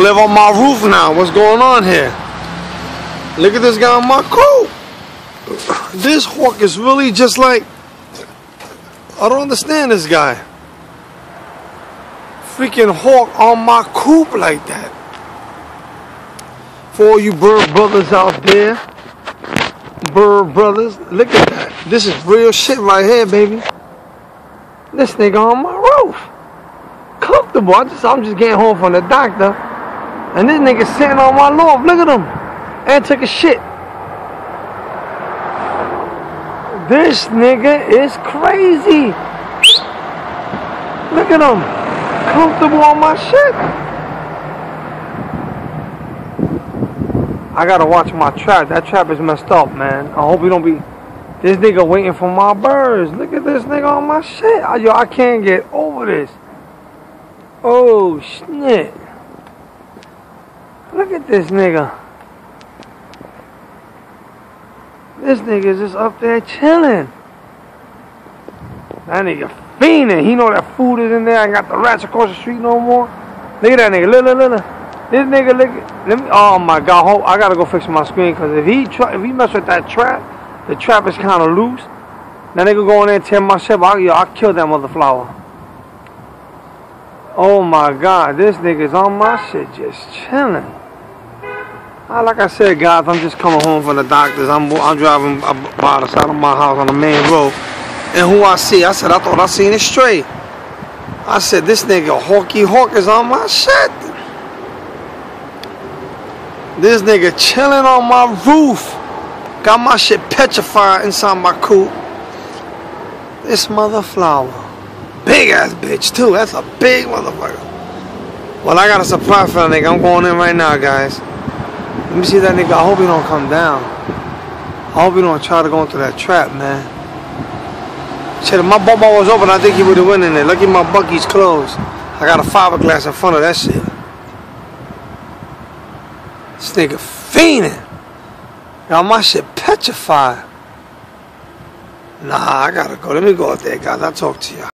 live on my roof now. What's going on here? Look at this guy on my coat. This hawk is really just like I don't understand this guy. Freaking hawk on my coop like that. For all you bird brothers out there, bird brothers, look at that. This is real shit right here, baby. This nigga on my roof. Comfortable. I just, I'm just getting home from the doctor. And this nigga sitting on my lawn. Look at him. And took a shit. This nigga is crazy. Look at him. Comfortable on my shit. I gotta watch my trap. That trap is messed up, man. I hope we don't be. This nigga waiting for my birds. Look at this nigga on my shit. I, yo, I can't get over this. Oh, shit. Look at this nigga. This nigga is just up there chilling. That nigga fiending. He know that food is in there. I ain't got the rats across the street no more. Look at that nigga. Look, look, look, look. This nigga, look. Let me. Oh my God. Hold, I gotta go fix my screen because if he if he mess with that trap, the trap is kind of loose. That nigga go in there and tear my shit. I, yo, I kill that mother flower. Oh my God. This nigga's on my shit just chilling. Uh, like I said, guys, I'm just coming home from the doctors. I'm I'm driving by the side of my house on the main road. And who I see, I said, I thought I seen it straight. I said, this nigga Hawky Hawk is on my shit. This nigga chilling on my roof. Got my shit petrified inside my coop. This mother flower. Big ass bitch too. That's a big motherfucker. Well, I got a surprise for that nigga. I'm going in right now, guys. Let me see that nigga. I hope he don't come down. I hope he don't try to go into that trap, man. Shit, if my bubble was open, I think he would have went in there. Look at my Bucky's closed. I got a fiberglass in front of that shit. This nigga fiending. Got my shit petrified. Nah, I gotta go. Let me go out there, guys. I'll talk to you.